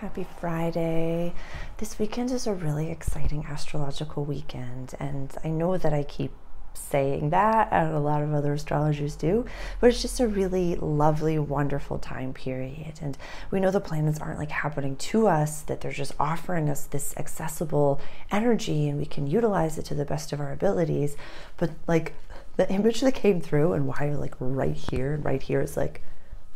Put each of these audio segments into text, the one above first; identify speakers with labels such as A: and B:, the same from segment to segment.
A: Happy Friday. This weekend is a really exciting astrological weekend, and I know that I keep saying that, and a lot of other astrologers do, but it's just a really lovely, wonderful time period. And we know the planets aren't like happening to us, that they're just offering us this accessible energy, and we can utilize it to the best of our abilities. But like the image that came through, and why you're like right here and right here is like,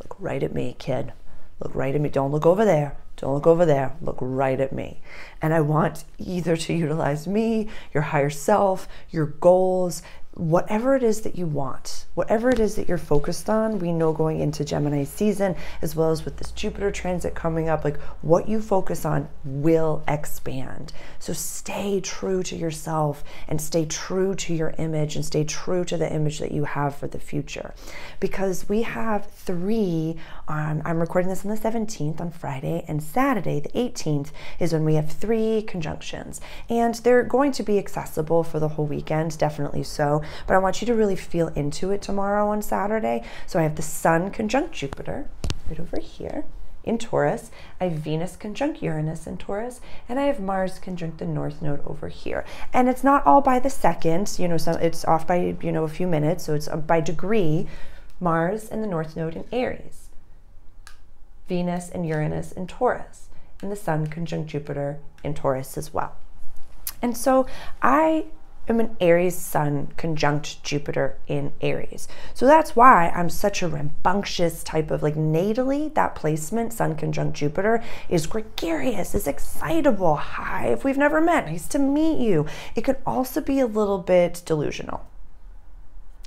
A: look right at me, kid. Look right at me. Don't look over there don't look over there, look right at me. And I want either to utilize me, your higher self, your goals, whatever it is that you want, whatever it is that you're focused on, we know going into Gemini season, as well as with this Jupiter transit coming up, like what you focus on will expand. So stay true to yourself and stay true to your image and stay true to the image that you have for the future. Because we have three on, I'm recording this on the 17th on Friday, and Saturday, the 18th, is when we have three conjunctions. And they're going to be accessible for the whole weekend, definitely so but I want you to really feel into it tomorrow on Saturday. So I have the Sun conjunct Jupiter right over here in Taurus. I have Venus conjunct Uranus in Taurus, and I have Mars conjunct the North Node over here. And it's not all by the second, you know, so it's off by, you know, a few minutes. So it's uh, by degree, Mars and the North Node in Aries, Venus and Uranus in Taurus, and the Sun conjunct Jupiter in Taurus as well. And so I am an Aries sun conjunct Jupiter in Aries. So that's why I'm such a rambunctious type of like natally, that placement, sun conjunct Jupiter, is gregarious, is excitable. Hi, if we've never met, nice to meet you. It could also be a little bit delusional.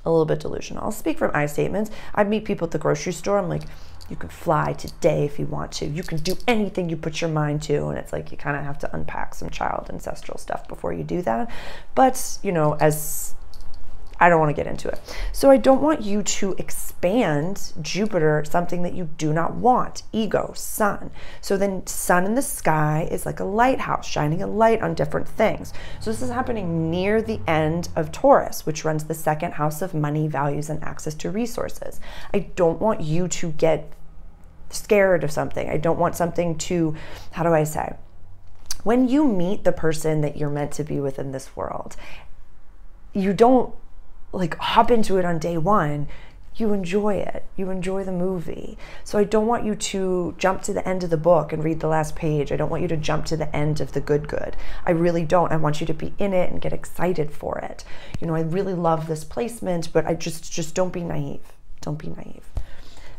A: A little bit delusional. I'll speak from I statements. I meet people at the grocery store. I'm like, you can fly today if you want to. You can do anything you put your mind to. And it's like you kind of have to unpack some child ancestral stuff before you do that. But, you know, as I don't want to get into it. So I don't want you to expand Jupiter, something that you do not want. Ego, sun. So then sun in the sky is like a lighthouse, shining a light on different things. So this is happening near the end of Taurus, which runs the second house of money, values, and access to resources. I don't want you to get scared of something. I don't want something to, how do I say? When you meet the person that you're meant to be with in this world, you don't like hop into it on day one, you enjoy it. You enjoy the movie. So I don't want you to jump to the end of the book and read the last page. I don't want you to jump to the end of the good good. I really don't. I want you to be in it and get excited for it. You know, I really love this placement, but I just just don't be naive. Don't be naive.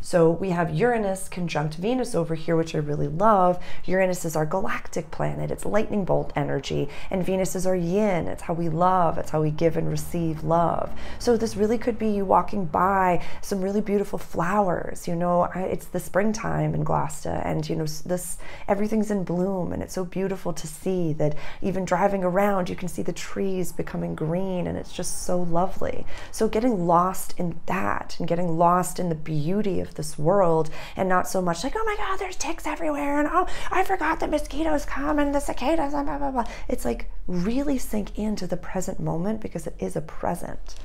A: So we have Uranus conjunct Venus over here, which I really love. Uranus is our galactic planet, it's lightning bolt energy, and Venus is our yin. It's how we love, it's how we give and receive love. So this really could be you walking by some really beautiful flowers. You know, it's the springtime in Gloucester, and you know, this everything's in bloom, and it's so beautiful to see that even driving around, you can see the trees becoming green, and it's just so lovely. So getting lost in that and getting lost in the beauty of this world and not so much like, oh my God, there's ticks everywhere and oh, I forgot the mosquitoes come and the cicadas and blah, blah, blah. It's like really sink into the present moment because it is a present.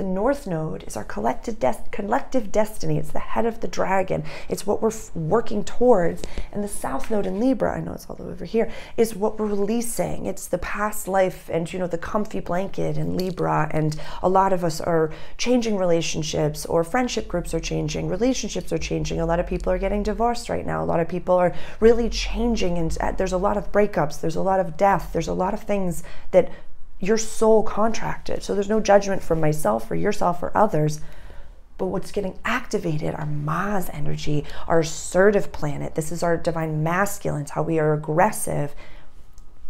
A: The North Node is our collective, des- collective destiny. It's the head of the dragon. It's what we're working towards. And the South Node in Libra, I know it's all the way over here, is what we're releasing. It's the past life and, you know, the comfy blanket in Libra. And a lot of us are changing relationships or friendship groups are changing. Relationships are changing. A lot of people are getting divorced right now. A lot of people are really changing. And uh, there's a lot of breakups. There's a lot of death. There's a lot of things that your soul contracted. So there's no judgment for myself or yourself or others. But what's getting activated, our Mars energy, our assertive planet, this is our divine masculine, how we are aggressive.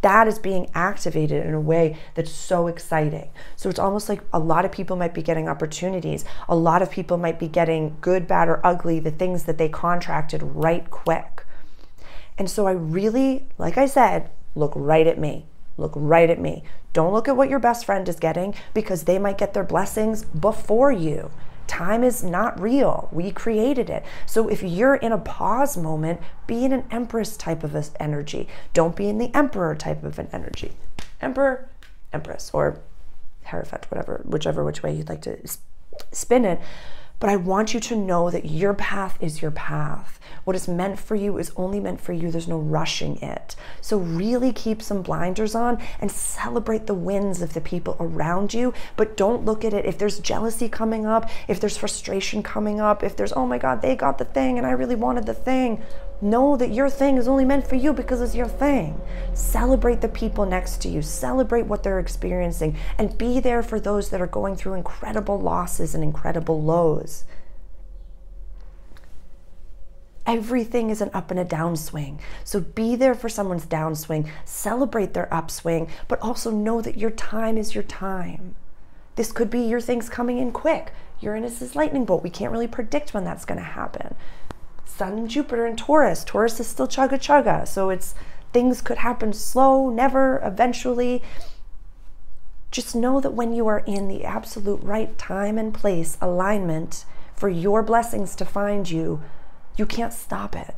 A: That is being activated in a way that's so exciting. So it's almost like a lot of people might be getting opportunities. A lot of people might be getting good, bad, or ugly, the things that they contracted right quick. And so I really, like I said, look right at me. Look right at me. Don't look at what your best friend is getting because they might get their blessings before you. Time is not real. We created it. So if you're in a pause moment, be in an empress type of energy. Don't be in the emperor type of an energy. Emperor, empress, or Hierophant, whatever, whichever which way you'd like to spin it. But I want you to know that your path is your path. What is meant for you is only meant for you. There's no rushing it. So, really keep some blinders on and celebrate the wins of the people around you. But don't look at it if there's jealousy coming up, if there's frustration coming up, if there's, oh my God, they got the thing and I really wanted the thing. Know that your thing is only meant for you because it's your thing. Celebrate the people next to you, celebrate what they're experiencing, and be there for those that are going through incredible losses and incredible lows. Everything is an up and a downswing. So be there for someone's downswing, celebrate their upswing, but also know that your time is your time. This could be your things coming in quick. Uranus is lightning bolt. We can't really predict when that's going to happen. Sun, Jupiter, and Taurus. Taurus is still chugga chugga. So it's things could happen slow, never, eventually. Just know that when you are in the absolute right time and place, alignment for your blessings to find you, you can't stop it.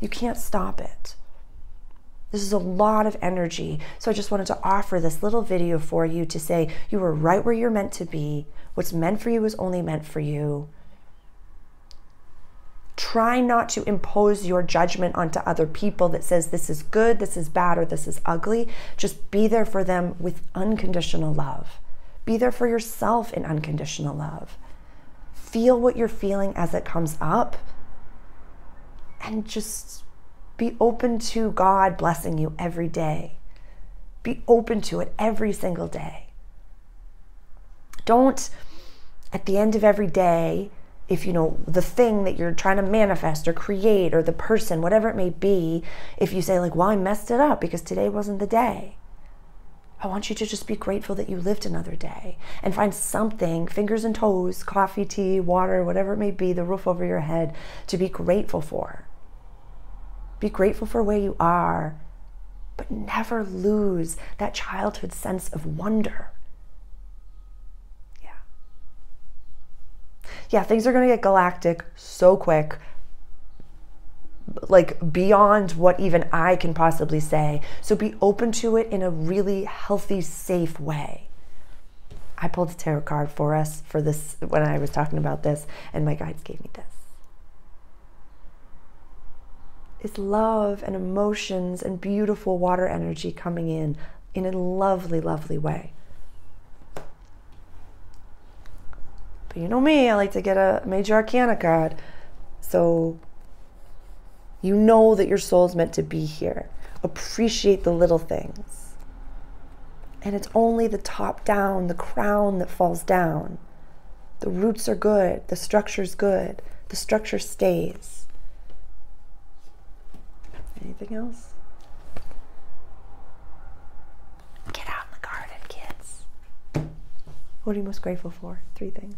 A: You can't stop it. This is a lot of energy. So I just wanted to offer this little video for you to say you are right where you're meant to be. What's meant for you is only meant for you. Try not to impose your judgment onto other people that says this is good, this is bad, or this is ugly. Just be there for them with unconditional love. Be there for yourself in unconditional love. Feel what you're feeling as it comes up and just be open to God blessing you every day. Be open to it every single day. Don't, at the end of every day, if you know the thing that you're trying to manifest or create or the person whatever it may be if you say like well i messed it up because today wasn't the day. I want you to just be grateful that you lived another day and find something fingers and toes coffee tea water whatever it may be the roof over your head to be grateful for. Be grateful for where you are but never lose that childhood sense of wonder yeah, things are going to get galactic so quick, like beyond what even I can possibly say. So be open to it in a really healthy, safe way. I pulled a tarot card for us for this when I was talking about this, and my guides gave me this. It's love and emotions and beautiful water energy coming in in a lovely, lovely way. You know me, I like to get a major arcana card. So you know that your soul's meant to be here. Appreciate the little things. And it's only the top down, the crown that falls down. The roots are good, the structure's good, the structure stays. Anything else? Get out in the garden, kids. What are you most grateful for? Three things.